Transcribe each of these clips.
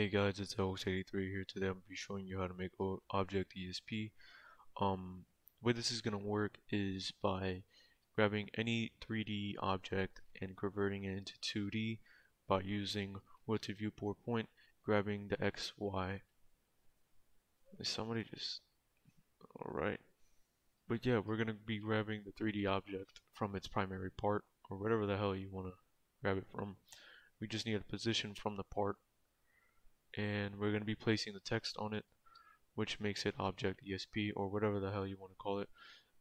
Hey guys, it's 0x83 here. Today I'm going to be showing you how to make Object ESP. Um, the way this is going to work is by grabbing any 3D object and converting it into 2D by using world to viewport point, grabbing the X, Y. Is somebody just... Alright. But yeah, we're going to be grabbing the 3D object from its primary part, or whatever the hell you want to grab it from. We just need a position from the part and we're going to be placing the text on it which makes it object ESP or whatever the hell you want to call it.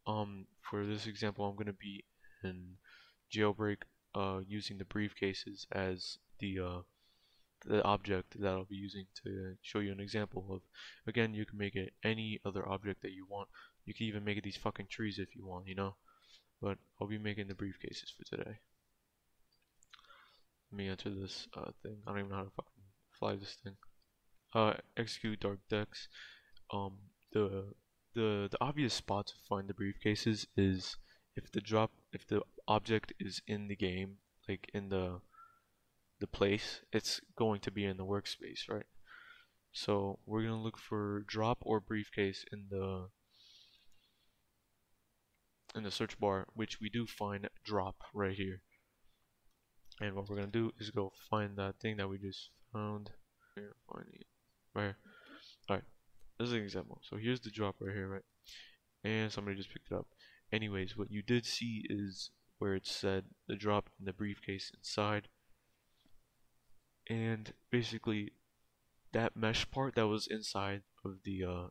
Um, for this example I'm going to be in jailbreak uh, using the briefcases as the uh, the object that I'll be using to show you an example of. Again you can make it any other object that you want. You can even make it these fucking trees if you want you know? But I'll be making the briefcases for today. Let me enter this uh, thing. I don't even know how to fucking fly this thing. Uh, execute Dark Dex. Um, the the the obvious spot to find the briefcases is if the drop if the object is in the game, like in the the place, it's going to be in the workspace, right? So we're gonna look for drop or briefcase in the in the search bar, which we do find drop right here. And what we're gonna do is go find that thing that we just found here, finding it right here. Alright, this is an example. So here's the drop right here, right? And somebody just picked it up. Anyways, what you did see is where it said the drop in the briefcase inside. And basically, that mesh part that was inside of the uh,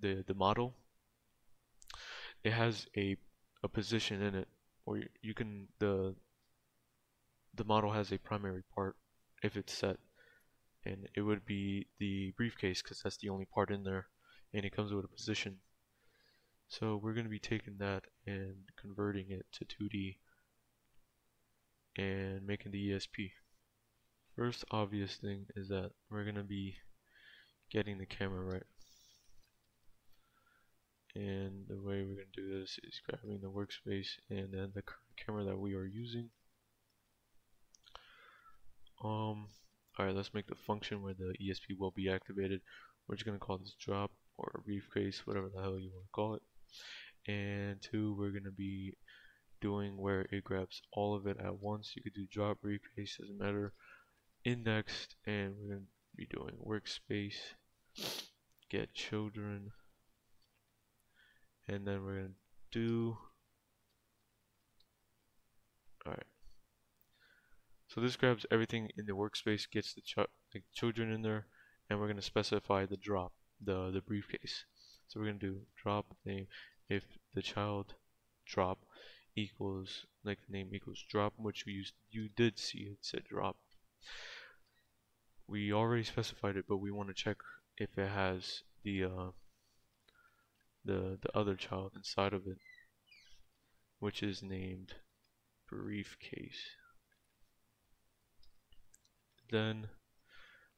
the the model, it has a a position in it, or you can the the model has a primary part if it's set and it would be the briefcase because that's the only part in there and it comes with a position. So we're going to be taking that and converting it to 2D and making the ESP first obvious thing is that we're going to be getting the camera right? And the way we're going to do this is grabbing the workspace and then the camera that we are using. Um, alright, let's make the function where the ESP will be activated. We're just going to call this drop or briefcase, whatever the hell you want to call it. And two, we're going to be doing where it grabs all of it at once. You could do drop, briefcase, doesn't matter. Indexed, and we're going to be doing workspace, get children, and then we're going to do, alright, so this grabs everything in the workspace, gets the, ch children in there, and we're going to specify the drop, the, the briefcase. So we're going to do drop name if the child drop equals, like the name equals drop, which we used, you did see it said drop. We already specified it, but we want to check if it has the uh, the the other child inside of it, which is named briefcase then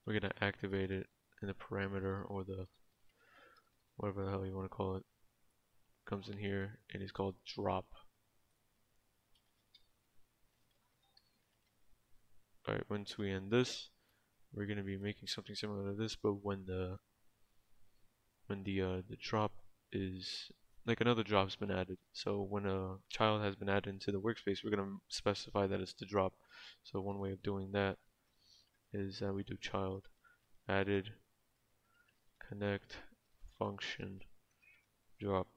we're going to activate it in the parameter or the whatever the hell you want to call it. Comes in here and it's called drop. Alright once we end this we're going to be making something similar to this but when the when the uh, the drop is like another drop's been added. So when a child has been added into the workspace we're going to specify that it's the drop. So one way of doing that is that we do child added connect function drop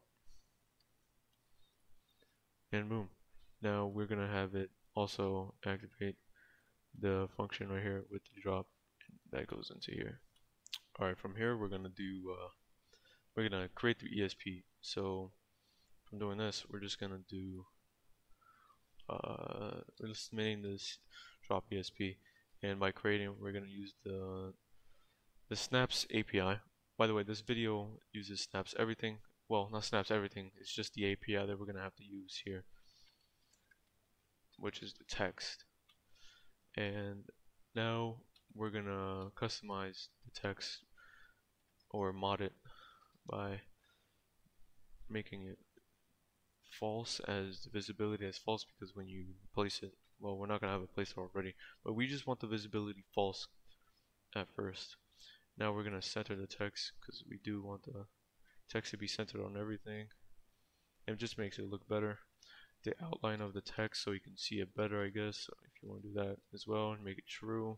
and boom. Now we're gonna have it also activate the function right here with the drop that goes into here. Alright from here we're gonna do uh, we're gonna create the ESP so from doing this we're just gonna do uh, we're just making this drop ESP and by creating we're going to use the the Synapse API by the way this video uses snaps everything. Well not snaps everything. It's just the API that we're going to have to use here which is the text. And now we're gonna customize the text or mod it by making it false as the visibility as false because when you place it well we're not gonna have a place already but we just want the visibility false at first. Now we're gonna center the text because we do want the text to be centered on everything. It just makes it look better. The outline of the text so you can see it better I guess so if you want to do that as well and make it true.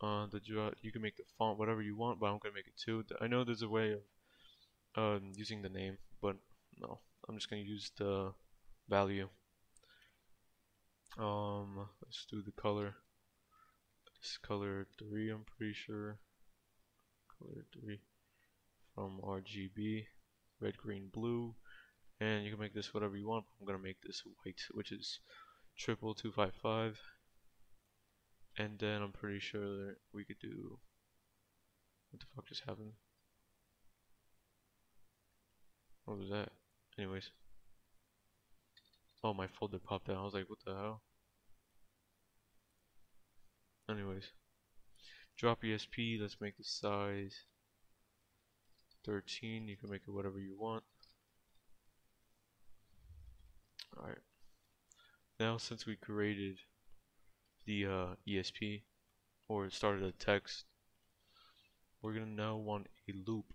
Uh, the you can make the font whatever you want but I'm gonna make it two. I know there's a way of um, using the name but no I'm just gonna use the value um let's do the color. This color 3 I'm pretty sure. Color 3 from RGB red green blue. And you can make this whatever you want. I'm gonna make this white which is triple 255 and then I'm pretty sure that we could do what the fuck just happened? What was that? Anyways oh my folder popped out. I was like what the hell? Anyways. Drop ESP let's make the size 13 you can make it whatever you want. Alright. Now since we created the uh, ESP or started a text we're gonna now want a loop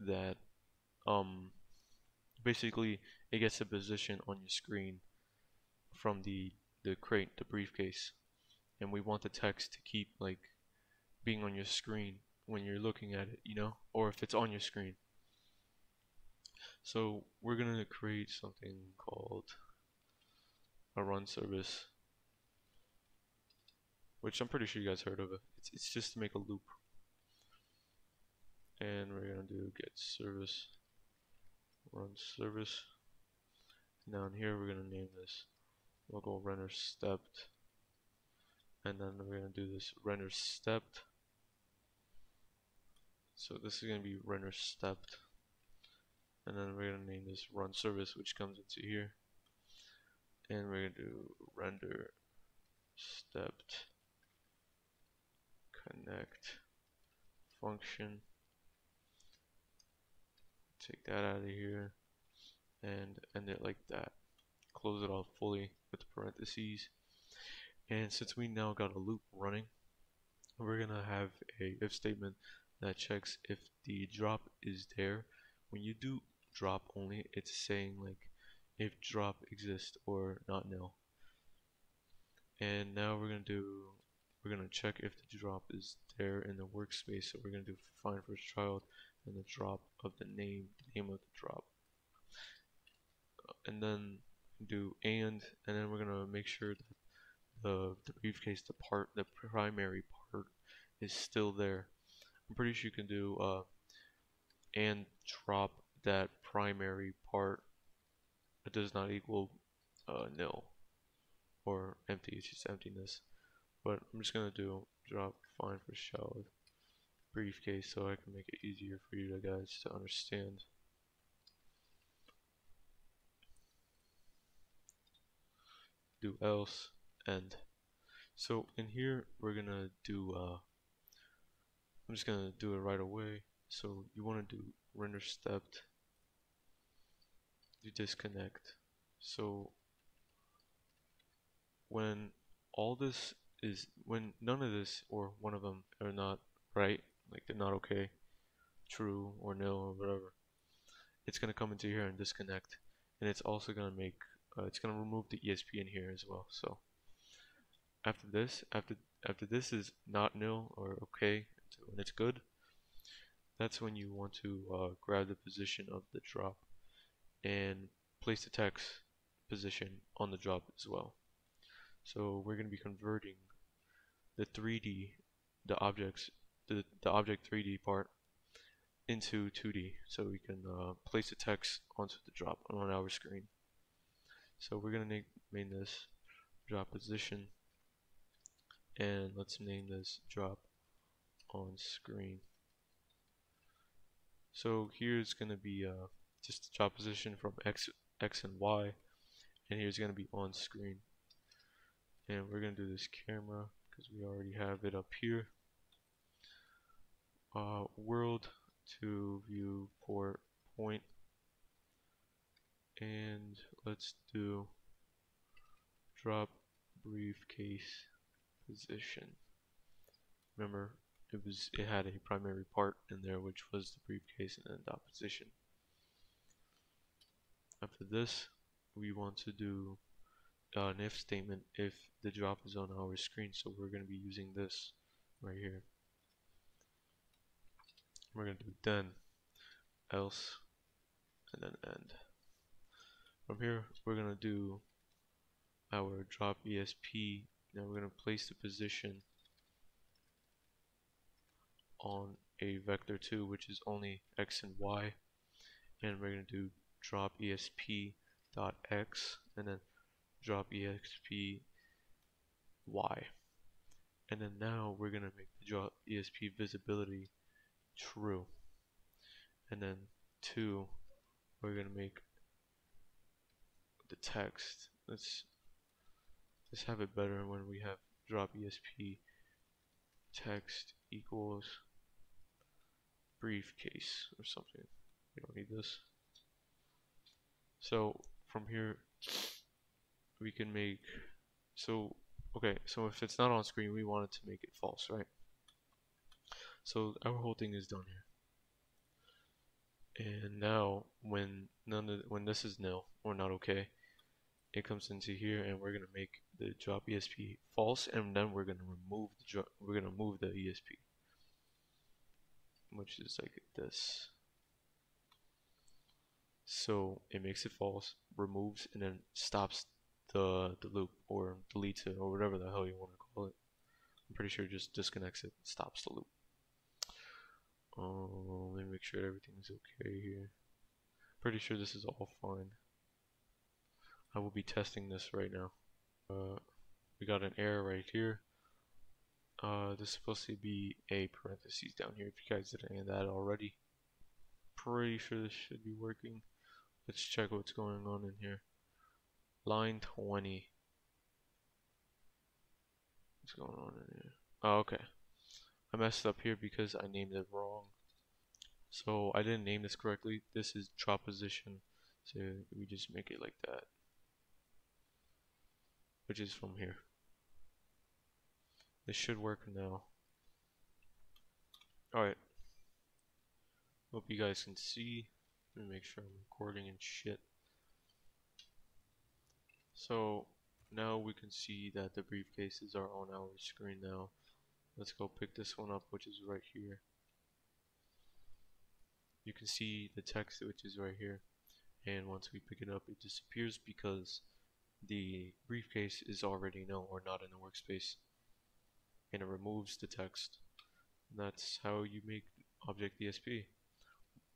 that um basically it gets a position on your screen from the the crate the briefcase. And we want the text to keep like being on your screen when you're looking at it you know or if it's on your screen. So we're gonna create something called a run service which I'm pretty sure you guys heard of it. It's, it's just to make a loop. And we're gonna do get service run service. Down here we're gonna name this local render stepped. And then we're gonna do this render stepped. So this is gonna be render stepped. And then we're gonna name this run service which comes into here. And we're gonna do render stepped. Connect function take that out of here and end it like that. Close it off fully with the parentheses. And since we now got a loop running we're gonna have a if statement that checks if the drop is there. When you do drop only it's saying like if drop exists or not nil and now we're gonna do we're gonna check if the drop is there in the workspace. So we're gonna do find first child and the drop of the name the name of the drop. And then do and and then we're gonna make sure that the, the briefcase the part the primary part is still there. I'm pretty sure you can do uh, and drop that primary part it does not equal uh, nil or empty. It's just emptiness. But I'm just gonna do drop find first child briefcase so I can make it easier for you guys to understand. Do else end. So in here we're gonna do uh, I'm just gonna do it right away. So you want to do render stepped do disconnect. So when all this is when none of this or one of them are not right like they're not okay true or nil or whatever it's gonna come into here and disconnect. And it's also gonna make uh, it's gonna remove the ESP in here as well. So after this after after this is not nil or okay when it's good that's when you want to uh, grab the position of the drop and place the text position on the drop as well. So we're going to be converting the 3D the objects the, the object 3D part into 2D so we can uh, place the text onto the drop on our screen. So we're going to name this drop position and let's name this drop on screen. So here's going to be uh, just the drop position from X, X and Y and here's going to be on screen. And we're going to do this camera because we already have it up here uh, world to viewport point and let's do drop briefcase position. Remember, it was it had a primary part in there, which was the briefcase and then dot position. After this, we want to do uh, an if statement if the drop is on our screen. So we're going to be using this right here. We're going to do then, else, and then end. From here, we're going to do our drop ESP. Now we're going to place the position on a vector 2, which is only x and y. And we're going to do drop ESP dot x and then drop ESP y and then now we're gonna make the drop ESP visibility true. And then two we're gonna make the text. Let's let's have it better when we have drop ESP text equals briefcase or something. We don't need this. So from here we can make so okay so if it's not on screen we want it to make it false right so our whole thing is done here and now when none of when this is nil or not okay it comes into here and we're gonna make the drop ESP false and then we're gonna remove the drop we're gonna move the ESP which is like this so it makes it false removes and then stops the the loop or deletes it or whatever the hell you want to call it. I'm pretty sure it just disconnects it, stops the loop. Um, let me make sure everything's okay here. Pretty sure this is all fine. I will be testing this right now. Uh, we got an error right here. Uh, this is supposed to be a parentheses down here. If you guys didn't add that already, pretty sure this should be working. Let's check what's going on in here line 20 what's going on in here oh okay I messed up here because I named it wrong. So I didn't name this correctly. This is drop position. So we just make it like that. Which is from here. This should work now. Alright. Hope you guys can see. Let me make sure I'm recording and shit. So now we can see that the briefcases are on our screen now. Let's go pick this one up which is right here. You can see the text which is right here and once we pick it up it disappears because the briefcase is already no or not in the workspace and it removes the text. And that's how you make object ESP.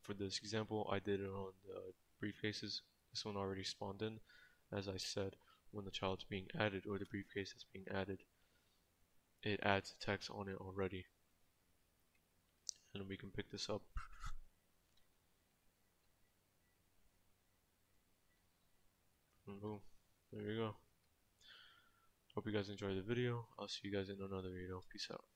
For this example I did it on the briefcases. This one already spawned in as I said, when the child's being added or the briefcase is being added, it adds text on it already. And we can pick this up. And boom, there you go. Hope you guys enjoyed the video. I'll see you guys in another video. Peace out.